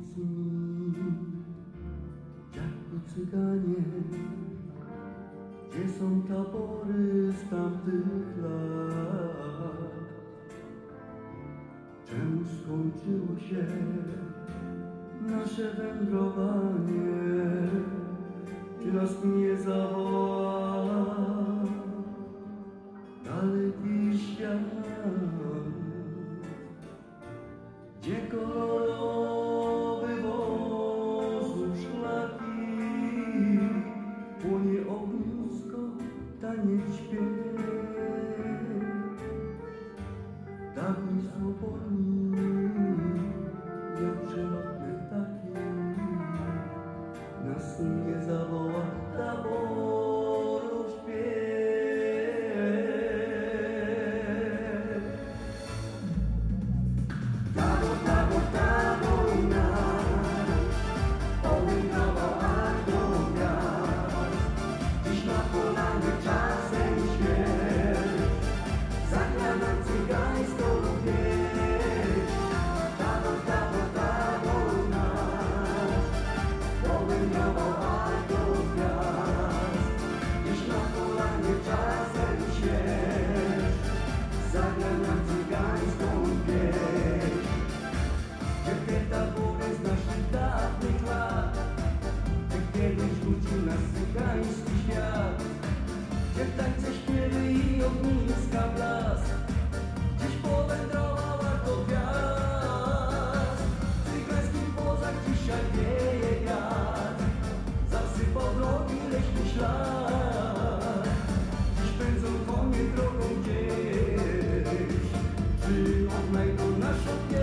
Powiedz mi, cyganie, gdzie są tabory z tamtych lat? Czemu skończyło się nasze wędrowanie? Czy nas nie zawołasz? nas nie zawoła taboru śpiew. kiedyś rzucił nas sygański świat Gdzie w tańce śpiewy i ogniska blask Dziś powędrował do gwiazd W cygańskim pozach dzisiaj wieje wiatr Zasypał drogi leśny ślad Dziś pędzą konie drogą gdzieś Czy odnajdą naszą pies?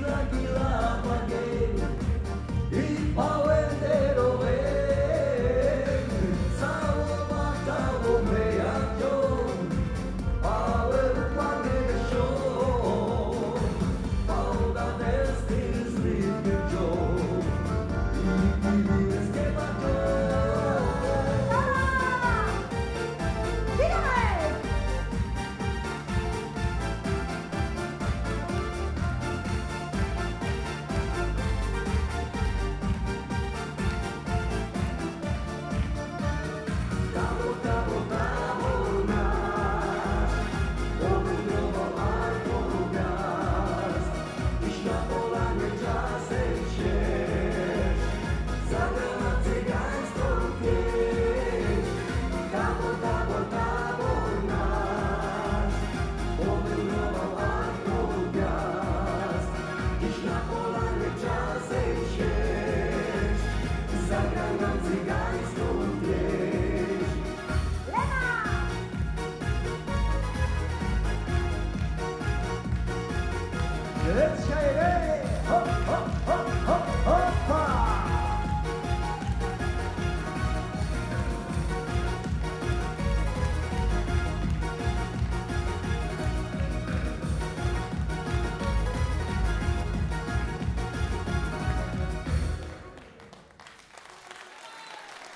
Like you love.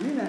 对呢